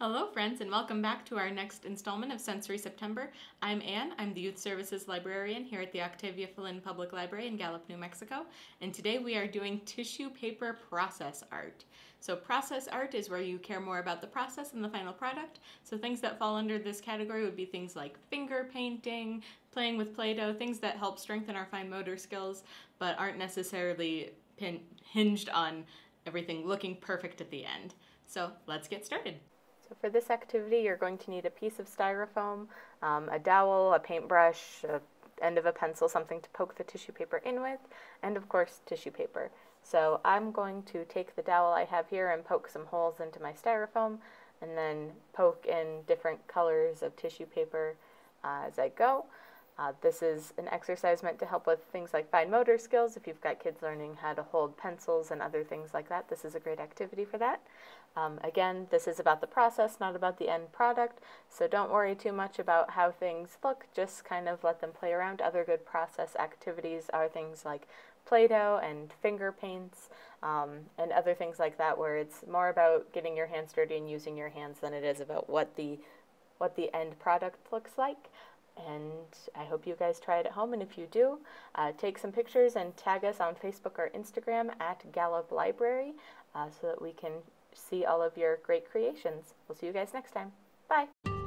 Hello, friends, and welcome back to our next installment of Sensory September. I'm Anne. I'm the Youth Services Librarian here at the Octavia Fellin Public Library in Gallup, New Mexico, and today we are doing tissue paper process art. So, process art is where you care more about the process and the final product. So, things that fall under this category would be things like finger painting, playing with Play Doh, things that help strengthen our fine motor skills but aren't necessarily hinged on everything looking perfect at the end. So, let's get started. So for this activity, you're going to need a piece of styrofoam, um, a dowel, a paintbrush, a end of a pencil, something to poke the tissue paper in with, and of course tissue paper. So I'm going to take the dowel I have here and poke some holes into my styrofoam, and then poke in different colors of tissue paper uh, as I go. Uh, this is an exercise meant to help with things like fine motor skills. If you've got kids learning how to hold pencils and other things like that, this is a great activity for that. Um, again, this is about the process, not about the end product, so don't worry too much about how things look, just kind of let them play around. Other good process activities are things like Play-Doh and finger paints um, and other things like that where it's more about getting your hands dirty and using your hands than it is about what the what the end product looks like and I hope you guys try it at home. And if you do, uh, take some pictures and tag us on Facebook or Instagram at Gallup Library uh, so that we can see all of your great creations. We'll see you guys next time. Bye.